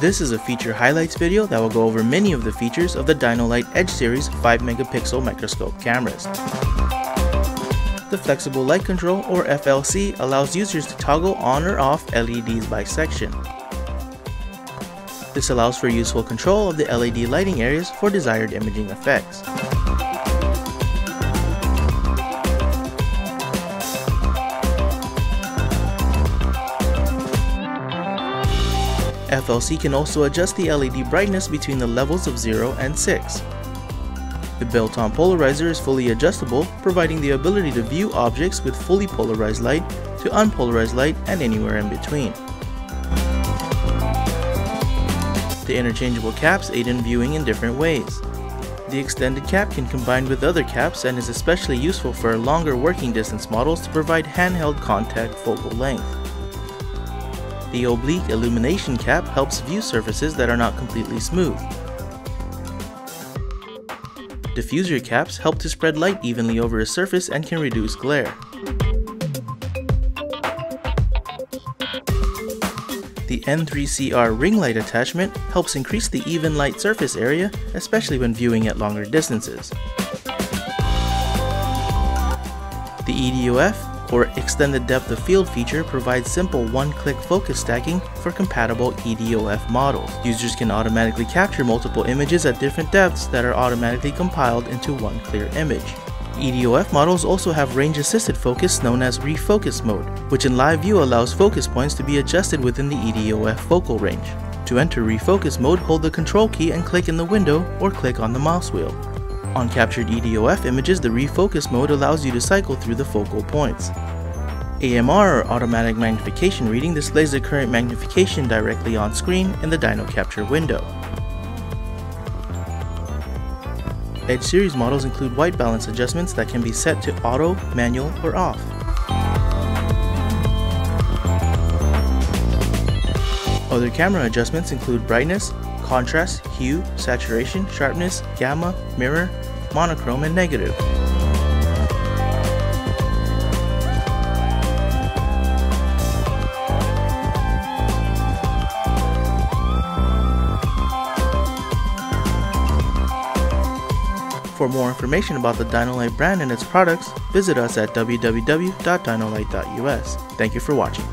This is a feature highlights video that will go over many of the features of the Dino-Lite Edge series 5 megapixel microscope cameras. The flexible light control or FLC allows users to toggle on or off LEDs by section. This allows for useful control of the LED lighting areas for desired imaging effects. FLC can also adjust the LED brightness between the levels of 0 and 6. The built-on polarizer is fully adjustable, providing the ability to view objects with fully polarized light to unpolarized light and anywhere in between. The interchangeable caps aid in viewing in different ways. The extended cap can combine with other caps and is especially useful for longer working distance models to provide handheld contact focal length. The oblique illumination cap helps view surfaces that are not completely smooth. Diffuser caps help to spread light evenly over a surface and can reduce glare. The N3CR ring light attachment helps increase the even light surface area, especially when viewing at longer distances. The EDOF or Extended Depth of Field feature provides simple one-click focus stacking for compatible EDOF models. Users can automatically capture multiple images at different depths that are automatically compiled into one clear image. EDOF models also have range assisted focus known as refocus mode, which in live view allows focus points to be adjusted within the EDOF focal range. To enter refocus mode, hold the control key and click in the window or click on the mouse wheel. On captured EDOF images, the refocus mode allows you to cycle through the focal points. AMR or automatic magnification reading displays the current magnification directly on screen in the DinoCapture window. Edge series models include white balance adjustments that can be set to auto, manual, or off. Other camera adjustments include brightness, contrast, hue, saturation, sharpness, gamma, mirror, monochrome, and negative. For more information about the Dino-Lite brand and its products, visit us at www.dinolite.us. Thank you for watching.